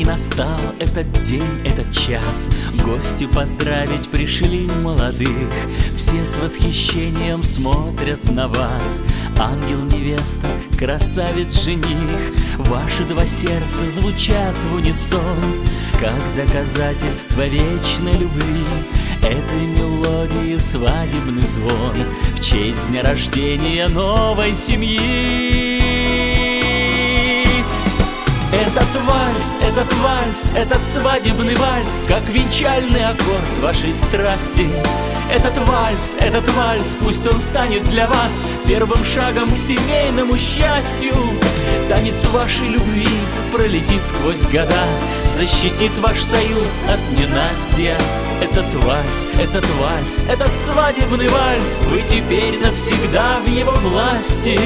И настал этот день, этот час. Гости поздравить пришли молодых. Все с восхищением смотрят на вас. Ангел, невеста, красавец, жених. Ваши два сердца звучат в унисон. Как доказательство вечной любви Этой мелодии свадебный звон В честь дня рождения новой семьи этот вальс, этот свадебный вальс Как венчальный аккорд вашей страсти. Этот вальс, этот вальс, пусть он станет для вас Первым шагом к семейному счастью. Танец вашей любви пролетит сквозь года Защитит ваш союз от ненастья. Этот вальс, этот вальс, этот свадебный вальс Вы теперь навсегда в его власти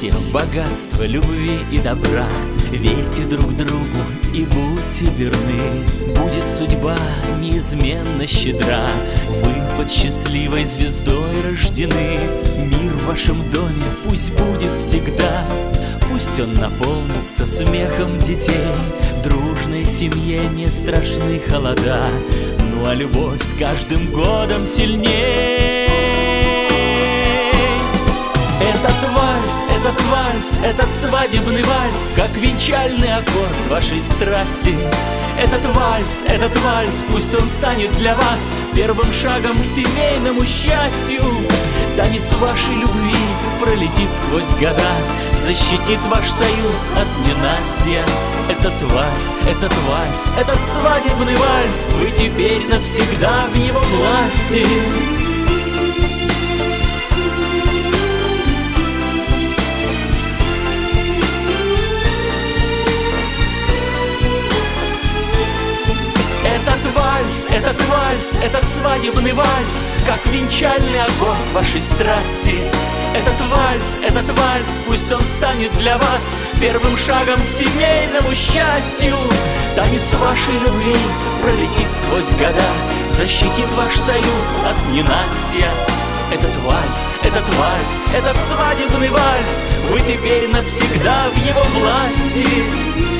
Счастья, богатства, любви и добра. Верьте друг другу и будьте верны. Будет судьба неизменно щедра. Вы под счастливой звездой рождены. Мир в вашем доме пусть будет всегда. Пусть он наполнится смехом детей. Дружной семье не страшны холода. Ну а любовь с каждым годом сильнее вальс, этот свадебный вальс Как венчальный аккорд вашей страсти. Этот вальс, этот вальс, пусть он станет для вас Первым шагом к семейному счастью. Танец вашей любви пролетит сквозь года Защитит ваш союз от ненастья. Этот вальс, этот вальс, этот свадебный вальс Вы теперь навсегда в его власти вальс, этот свадебный вальс Как венчальный аккорд вашей страсти. Этот вальс, этот вальс, пусть он станет для вас Первым шагом к семейному счастью. Танец вашей любви пролетит сквозь года Защитит ваш союз от ненастья. Этот вальс, этот вальс, этот свадебный вальс Вы теперь навсегда в его власти